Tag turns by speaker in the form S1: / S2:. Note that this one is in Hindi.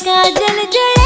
S1: काजल जल